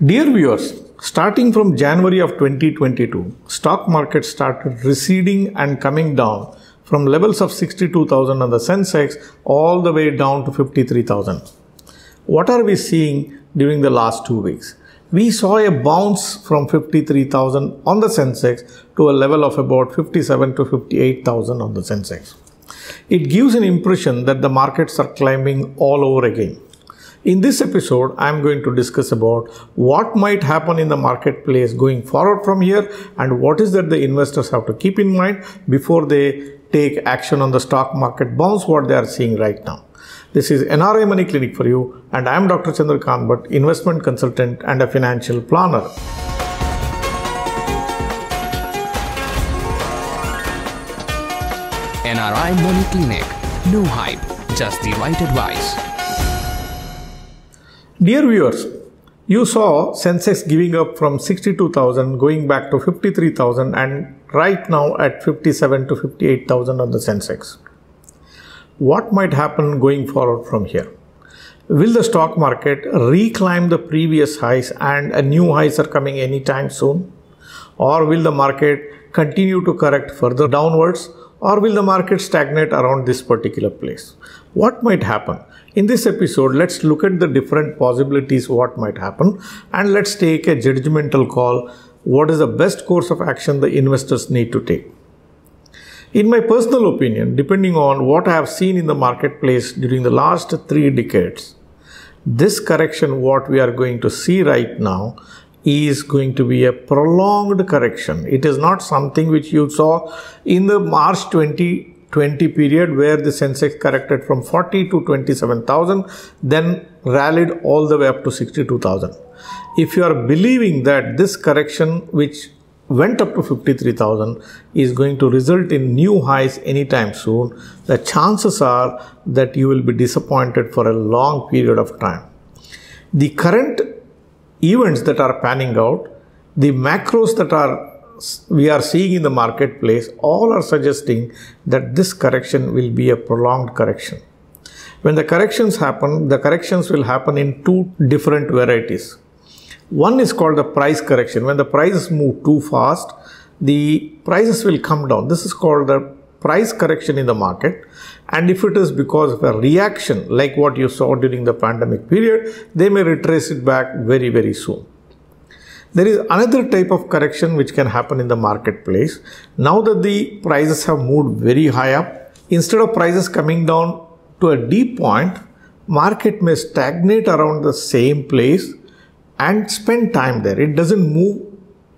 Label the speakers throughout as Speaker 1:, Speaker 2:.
Speaker 1: Dear viewers, starting from January of 2022, stock market started receding and coming down from levels of 62,000 on the Sensex all the way down to 53,000. What are we seeing during the last two weeks? We saw a bounce from 53,000 on the Sensex to a level of about 57 to 58,000 on the Sensex. It gives an impression that the markets are climbing all over again. In this episode, I am going to discuss about what might happen in the marketplace going forward from here and what is that the investors have to keep in mind before they take action on the stock market bounce what they are seeing right now. This is NRI Money Clinic for you and I am Dr. Chandrakant Bhatt, investment consultant and a financial planner.
Speaker 2: NRI Money Clinic. No hype, just the right advice.
Speaker 1: Dear viewers, you saw Sensex giving up from 62,000 going back to 53,000 and right now at 57 to 58,000 on the Sensex. What might happen going forward from here? Will the stock market reclimb the previous highs and a new highs are coming anytime soon? Or will the market continue to correct further downwards or will the market stagnate around this particular place? What might happen? In this episode, let's look at the different possibilities what might happen and let's take a judgmental call what is the best course of action the investors need to take. In my personal opinion, depending on what I have seen in the marketplace during the last three decades, this correction what we are going to see right now is going to be a prolonged correction. It is not something which you saw in the March 2020 period where the Sensex corrected from 40 to 27,000, then rallied all the way up to 62,000. If you are believing that this correction which went up to 53,000 is going to result in new highs anytime soon, the chances are that you will be disappointed for a long period of time. The current events that are panning out, the macros that are we are seeing in the marketplace, all are suggesting that this correction will be a prolonged correction. When the corrections happen, the corrections will happen in two different varieties. One is called the price correction. When the prices move too fast, the prices will come down. This is called the price correction in the market. And if it is because of a reaction, like what you saw during the pandemic period, they may retrace it back very, very soon. There is another type of correction which can happen in the marketplace. Now that the prices have moved very high up, instead of prices coming down to a deep point, market may stagnate around the same place and spend time there. It doesn't move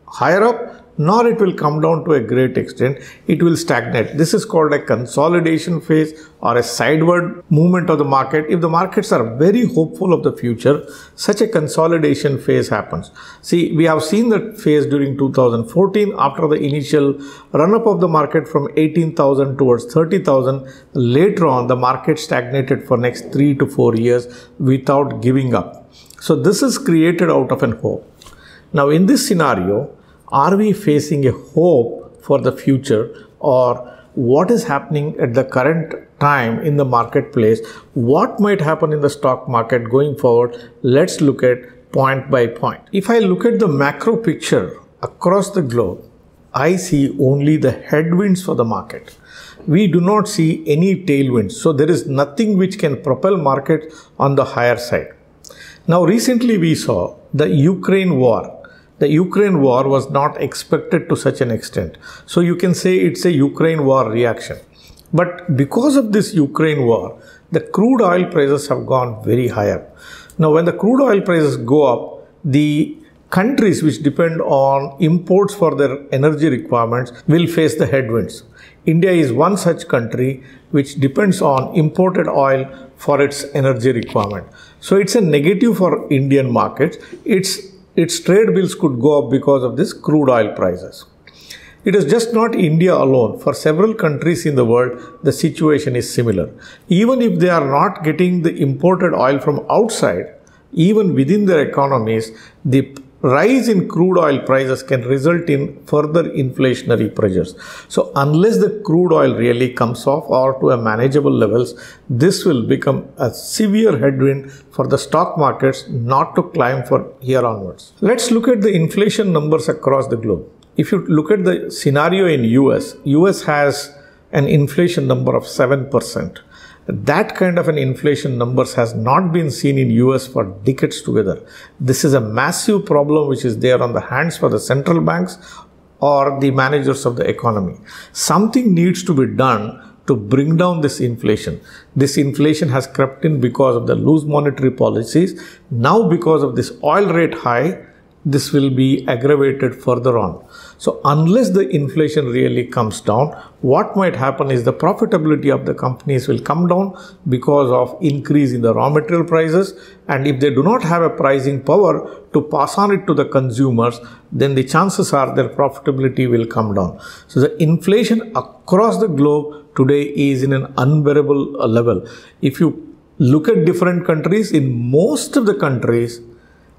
Speaker 1: higher up nor it will come down to a great extent. It will stagnate. This is called a consolidation phase or a sideward movement of the market. If the markets are very hopeful of the future, such a consolidation phase happens. See, we have seen that phase during 2014 after the initial run up of the market from 18,000 towards 30,000. Later on, the market stagnated for next three to four years without giving up. So this is created out of an hope. Now in this scenario, are we facing a hope for the future or what is happening at the current time in the marketplace? What might happen in the stock market going forward? Let's look at point by point. If I look at the macro picture across the globe, I see only the headwinds for the market. We do not see any tailwinds. So there is nothing which can propel market on the higher side. Now recently we saw the Ukraine war the Ukraine war was not expected to such an extent. So you can say it's a Ukraine war reaction. But because of this Ukraine war, the crude oil prices have gone very high up. Now, when the crude oil prices go up, the countries which depend on imports for their energy requirements will face the headwinds. India is one such country which depends on imported oil for its energy requirement. So it's a negative for Indian markets. It's its trade bills could go up because of this crude oil prices. It is just not India alone. For several countries in the world, the situation is similar. Even if they are not getting the imported oil from outside, even within their economies, the rise in crude oil prices can result in further inflationary pressures. So, unless the crude oil really comes off or to a manageable levels, this will become a severe headwind for the stock markets not to climb for here onwards. Let's look at the inflation numbers across the globe. If you look at the scenario in US, US has an inflation number of 7% that kind of an inflation numbers has not been seen in US for decades together. This is a massive problem which is there on the hands for the central banks or the managers of the economy. Something needs to be done to bring down this inflation. This inflation has crept in because of the loose monetary policies. Now because of this oil rate high, this will be aggravated further on. So unless the inflation really comes down, what might happen is the profitability of the companies will come down because of increase in the raw material prices. And if they do not have a pricing power to pass on it to the consumers, then the chances are their profitability will come down. So the inflation across the globe today is in an unbearable level. If you look at different countries, in most of the countries,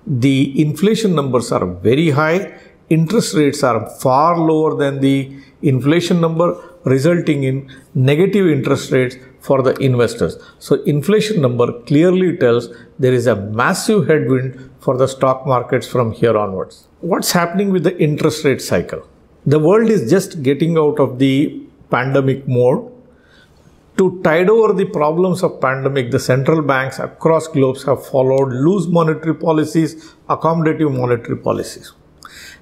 Speaker 1: the inflation numbers are very high, interest rates are far lower than the inflation number, resulting in negative interest rates for the investors. So, inflation number clearly tells there is a massive headwind for the stock markets from here onwards. What's happening with the interest rate cycle? The world is just getting out of the pandemic mode to tide over the problems of pandemic, the central banks across globes have followed loose monetary policies, accommodative monetary policies.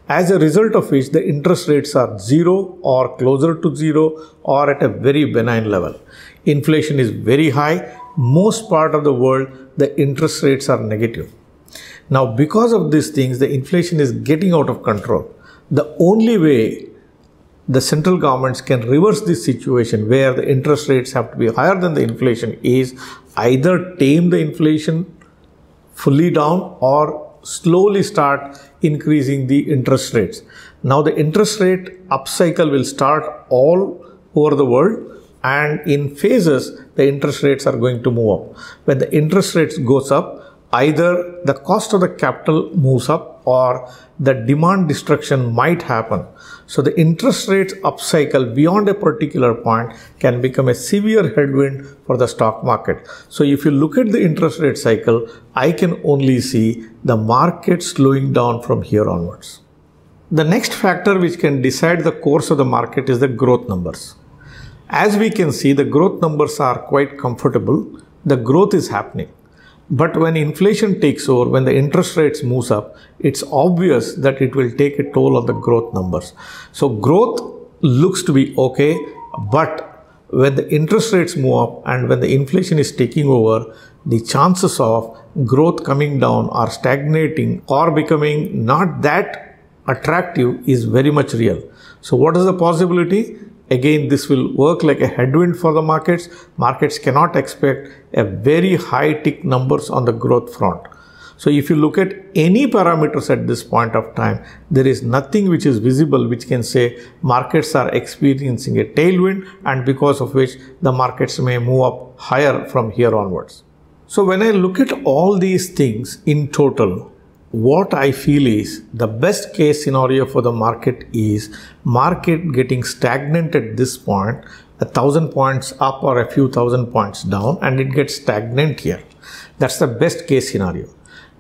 Speaker 1: As a result of which the interest rates are zero or closer to zero or at a very benign level. Inflation is very high. Most part of the world, the interest rates are negative. Now, because of these things, the inflation is getting out of control. The only way the central governments can reverse this situation where the interest rates have to be higher than the inflation is either tame the inflation fully down or slowly start increasing the interest rates. Now the interest rate upcycle will start all over the world and in phases the interest rates are going to move up. When the interest rates goes up, either the cost of the capital moves up or the demand destruction might happen. So the interest rates upcycle beyond a particular point can become a severe headwind for the stock market. So if you look at the interest rate cycle, I can only see the market slowing down from here onwards. The next factor which can decide the course of the market is the growth numbers. As we can see, the growth numbers are quite comfortable. The growth is happening. But when inflation takes over, when the interest rates moves up, it's obvious that it will take a toll on the growth numbers. So growth looks to be okay, but when the interest rates move up and when the inflation is taking over, the chances of growth coming down or stagnating or becoming not that attractive is very much real. So what is the possibility? Again, this will work like a headwind for the markets. Markets cannot expect a very high tick numbers on the growth front. So if you look at any parameters at this point of time, there is nothing which is visible which can say markets are experiencing a tailwind and because of which the markets may move up higher from here onwards. So when I look at all these things in total, what I feel is the best case scenario for the market is market getting stagnant at this point, a thousand points up or a few thousand points down, and it gets stagnant here. That's the best case scenario.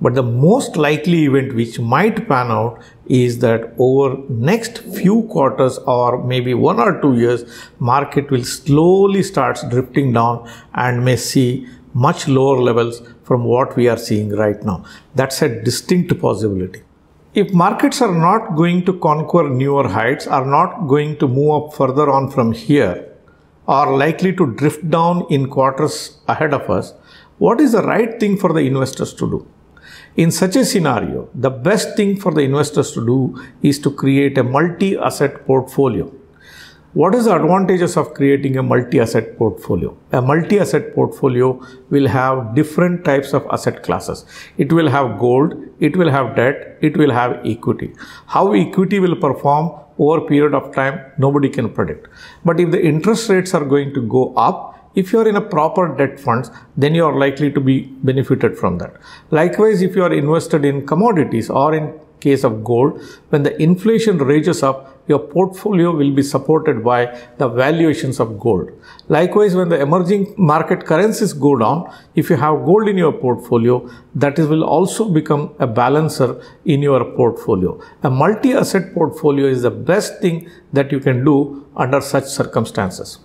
Speaker 1: But the most likely event which might pan out is that over next few quarters or maybe one or two years, market will slowly starts drifting down and may see much lower levels from what we are seeing right now. That's a distinct possibility. If markets are not going to conquer newer heights, are not going to move up further on from here, are likely to drift down in quarters ahead of us, what is the right thing for the investors to do? In such a scenario, the best thing for the investors to do is to create a multi-asset portfolio. What is the advantages of creating a multi-asset portfolio? A multi-asset portfolio will have different types of asset classes. It will have gold, it will have debt, it will have equity. How equity will perform over period of time, nobody can predict. But if the interest rates are going to go up, if you are in a proper debt funds, then you are likely to be benefited from that. Likewise, if you are invested in commodities or in case of gold, when the inflation rages up, your portfolio will be supported by the valuations of gold. Likewise, when the emerging market currencies go down, if you have gold in your portfolio, that is, will also become a balancer in your portfolio. A multi asset portfolio is the best thing that you can do under such circumstances.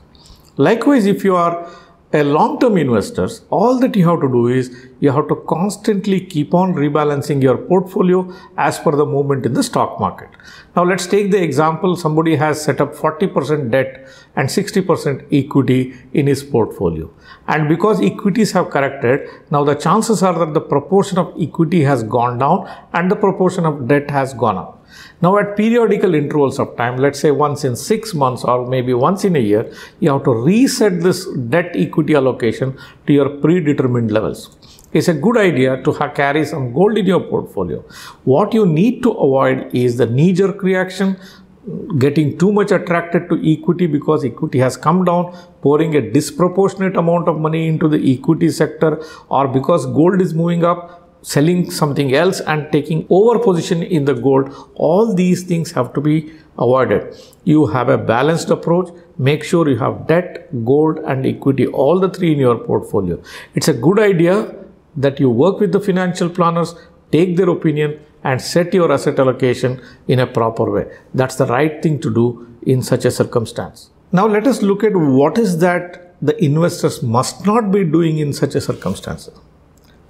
Speaker 1: Likewise, if you are a long-term investors, all that you have to do is you have to constantly keep on rebalancing your portfolio as per the movement in the stock market. Now let's take the example somebody has set up 40% debt and 60% equity in his portfolio. And because equities have corrected, now the chances are that the proportion of equity has gone down and the proportion of debt has gone up. Now at periodical intervals of time, let's say once in six months or maybe once in a year, you have to reset this debt equity allocation to your predetermined levels. It's a good idea to carry some gold in your portfolio. What you need to avoid is the knee-jerk reaction, getting too much attracted to equity because equity has come down, pouring a disproportionate amount of money into the equity sector, or because gold is moving up, selling something else and taking over position in the gold all these things have to be avoided. You have a balanced approach. Make sure you have debt gold and equity all the three in your portfolio. It's a good idea that you work with the financial planners take their opinion and set your asset allocation in a proper way. That's the right thing to do in such a circumstance. Now let us look at what is that the investors must not be doing in such a circumstance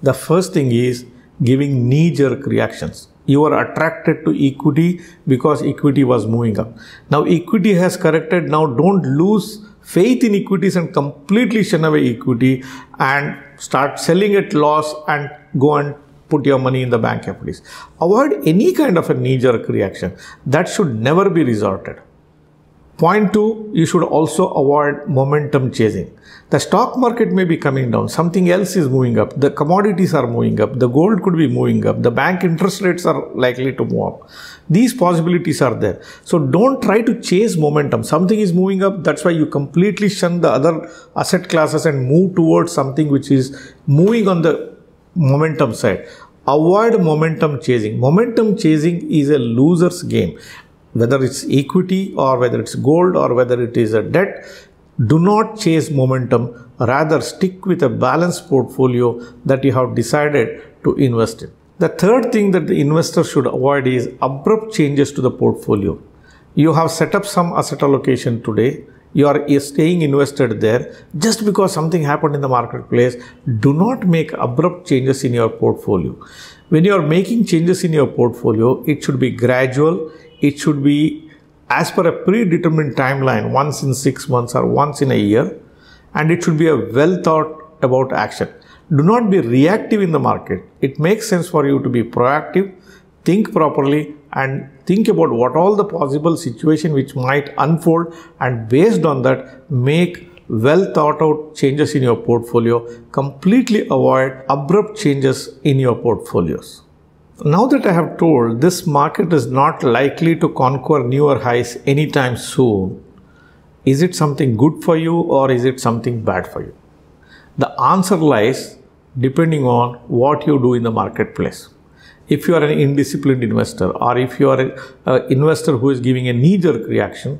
Speaker 1: the first thing is giving knee jerk reactions. You are attracted to equity because equity was moving up. Now, equity has corrected. Now, don't lose faith in equities and completely shun away equity and start selling at loss and go and put your money in the bank equities. Avoid any kind of a knee jerk reaction. That should never be resorted. Point two, you should also avoid momentum chasing. The stock market may be coming down, something else is moving up, the commodities are moving up, the gold could be moving up, the bank interest rates are likely to move up. These possibilities are there. So don't try to chase momentum. Something is moving up, that's why you completely shun the other asset classes and move towards something which is moving on the momentum side avoid momentum chasing. Momentum chasing is a loser's game whether it's equity or whether it's gold or whether it is a debt, do not chase momentum. Rather, stick with a balanced portfolio that you have decided to invest in. The third thing that the investor should avoid is abrupt changes to the portfolio. You have set up some asset allocation today. You are staying invested there just because something happened in the marketplace. Do not make abrupt changes in your portfolio. When you are making changes in your portfolio, it should be gradual it should be as per a predetermined timeline once in six months or once in a year and it should be a well thought about action. Do not be reactive in the market. It makes sense for you to be proactive think properly and think about what all the possible situation which might unfold and based on that make well thought out changes in your portfolio. Completely avoid abrupt changes in your portfolios now that I have told this market is not likely to conquer newer highs anytime soon, is it something good for you or is it something bad for you? The answer lies depending on what you do in the marketplace. If you are an indisciplined investor or if you are an investor who is giving a knee-jerk reaction,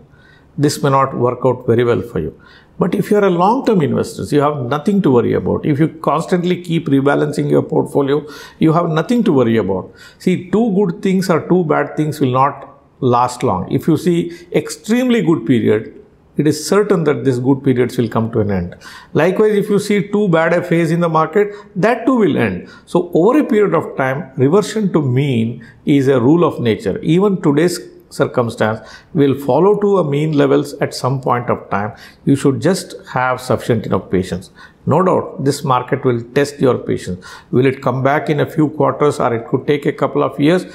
Speaker 1: this may not work out very well for you. But if you are a long-term investor, you have nothing to worry about. If you constantly keep rebalancing your portfolio, you have nothing to worry about. See, two good things or two bad things will not last long. If you see extremely good period, it is certain that these good periods will come to an end. Likewise, if you see too bad a phase in the market, that too will end. So over a period of time, reversion to mean is a rule of nature. Even today's circumstance will follow to a mean levels at some point of time. You should just have sufficient enough patience. No doubt this market will test your patience. Will it come back in a few quarters or it could take a couple of years?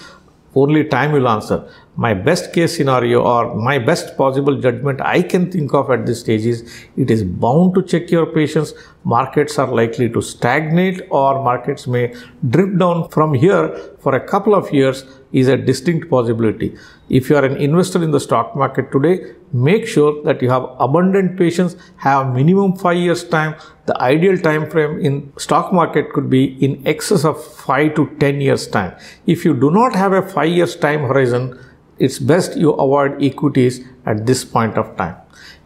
Speaker 1: Only time will answer. My best case scenario or my best possible judgment I can think of at this stage is it is bound to check your patience. Markets are likely to stagnate or markets may drip down from here for a couple of years is a distinct possibility. If you are an investor in the stock market today, make sure that you have abundant patience, have minimum 5 years time. The ideal time frame in stock market could be in excess of 5 to 10 years time. If you do not have a 5 years time horizon, it's best you avoid equities at this point of time.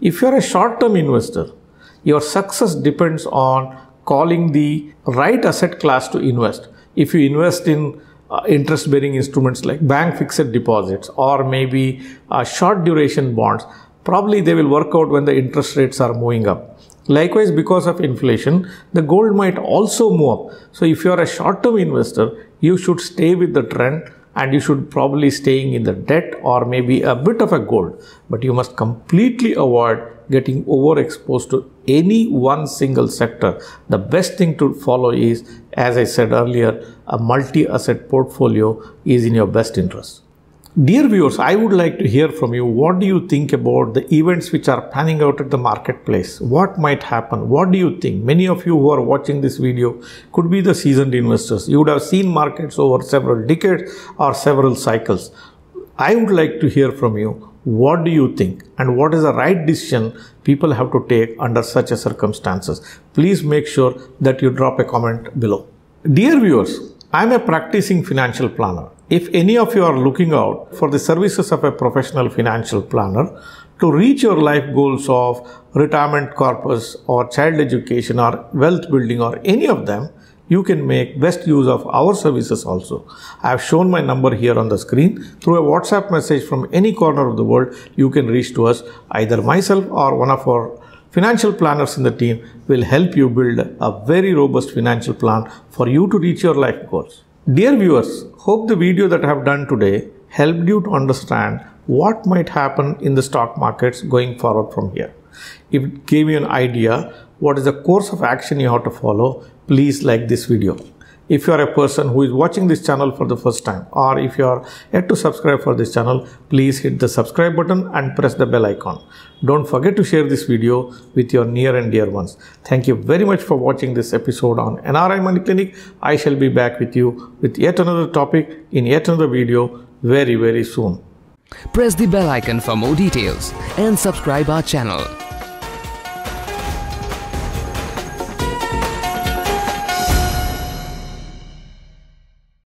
Speaker 1: If you're a short term investor, your success depends on calling the right asset class to invest. If you invest in interest bearing instruments like bank fixed deposits or maybe uh, short duration bonds, probably they will work out when the interest rates are moving up. Likewise, because of inflation, the gold might also move up. So, if you are a short term investor, you should stay with the trend and you should probably staying in the debt or maybe a bit of a gold but you must completely avoid getting overexposed to any one single sector the best thing to follow is as i said earlier a multi asset portfolio is in your best interest Dear viewers, I would like to hear from you. What do you think about the events which are panning out at the marketplace? What might happen? What do you think? Many of you who are watching this video could be the seasoned investors. You would have seen markets over several decades or several cycles. I would like to hear from you. What do you think? And what is the right decision people have to take under such a circumstances? Please make sure that you drop a comment below. Dear viewers, I am a practicing financial planner. If any of you are looking out for the services of a professional financial planner to reach your life goals of retirement corpus or child education or wealth building or any of them, you can make best use of our services also. I have shown my number here on the screen. Through a WhatsApp message from any corner of the world, you can reach to us. Either myself or one of our financial planners in the team will help you build a very robust financial plan for you to reach your life goals. Dear viewers, hope the video that I have done today helped you to understand what might happen in the stock markets going forward from here. It gave you an idea what is the course of action you have to follow, please like this video. If you are a person who is watching this channel for the first time or if you are yet to subscribe for this channel, please hit the subscribe button and press the bell icon. Don't forget to share this video with your near and dear ones. Thank you very much for watching this episode on NRI Money Clinic. I shall be back with you with yet another topic in yet another video very very soon.
Speaker 2: Press the bell icon for more details and subscribe our channel.